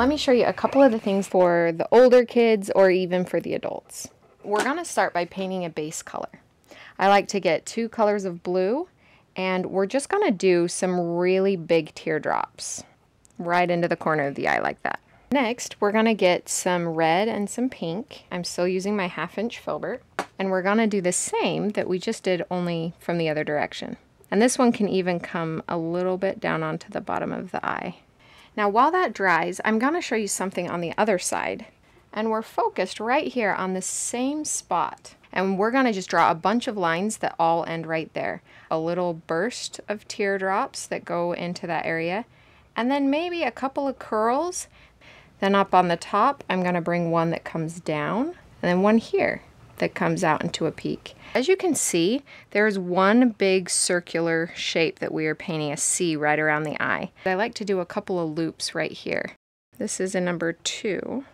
let me show you a couple of the things for the older kids or even for the adults. We're to start by painting a base color. I like to get two colors of blue and we're just to do some really big teardrops right into the corner of the eye like that. Next, we're to get some red and some pink. I'm still using my half inch filbert. And we're to do the same that we just did only from the other direction. And this one can even come a little bit down onto the bottom of the eye. Now while that dries, I'm going to show you something on the other side. And we're focused right here on the same spot. And we're going to just draw a bunch of lines that all end right there. A little burst of teardrops that go into that area. And then maybe a couple of curls. Then up on the top, I'm going to bring one that comes down. And then one here that comes out into a peak. As you can see, there's one big circular shape that we are painting a C right around the eye. I like to do a couple of loops right here. This is a number two.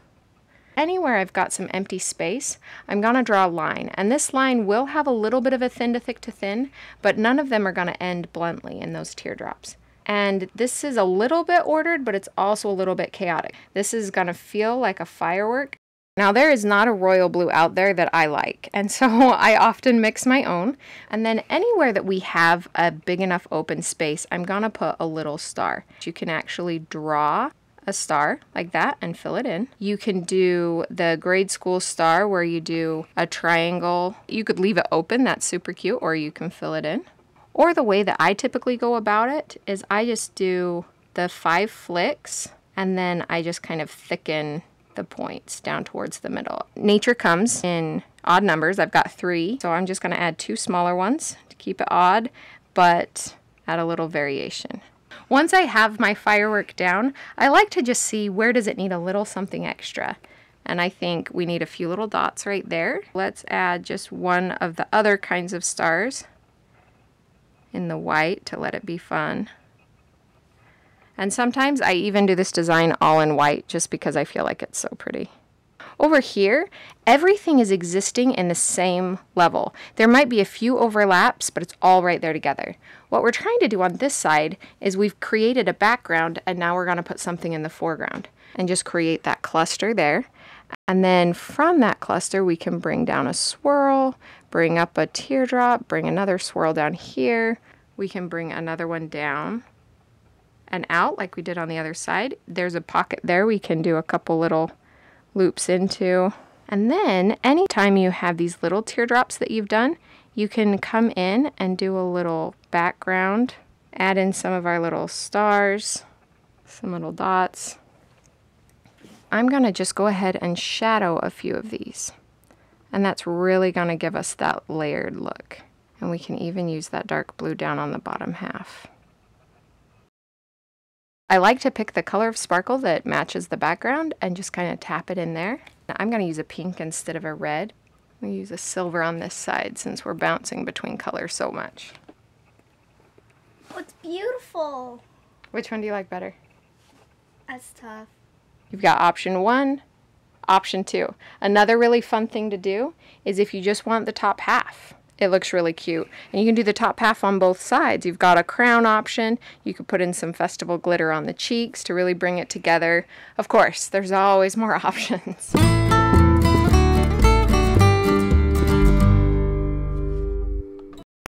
Anywhere I've got some empty space, I'm going to draw a line. And this line will have a little bit of a thin to thick to thin, but none of them are going to end bluntly in those teardrops. And this is a little bit ordered, but it's also a little bit chaotic. This is going to feel like a firework. Now there is not a royal blue out there that I like, and so I often mix my own. And then anywhere that we have a big enough open space, I'm to put a little star. You can actually draw a star like that and fill it in. You can do the grade school star where you do a triangle. You could leave it open, that's super cute, or you can fill it in. Or the way that I typically go about it is I just do the five flicks and then I just kind of thicken the points down towards the middle. Nature comes in odd numbers. I've got three, so I'm just going to add two smaller ones to keep it odd, but add a little variation. Once I have my firework down, I like to just see where does it need a little something extra. And I think we need a few little dots right there. Let's add just one of the other kinds of stars in the white to let it be fun. And sometimes I even do this design all in white just because I feel like it's so pretty. Over here, everything is existing in the same level. There might be a few overlaps, but it's all right there together. What we're trying to do on this side is we've created a background and now we're going to put something in the foreground and just create that cluster there. And then from that cluster, we can bring down a swirl, bring up a teardrop, bring another swirl down here. We can bring another one down and out like we did on the other side. There's a pocket there we can do a couple little loops into. And then anytime you have these little teardrops that you've done, you can come in and do a little background, add in some of our little stars, some little dots. I'm to just go ahead and shadow a few of these. And that's really to give us that layered look. And we can even use that dark blue down on the bottom half. I like to pick the color of sparkle that matches the background and just kind of tap it in there. I'm going to use a pink instead of a red. We use a silver on this side since we're bouncing between colors so much. Oh, it's beautiful. Which one do you like better? That's tough. You've got option one, option two. Another really fun thing to do is if you just want the top half it looks really cute. And you can do the top half on both sides. You've got a crown option. You could put in some festival glitter on the cheeks to really bring it together. Of course, there's always more options.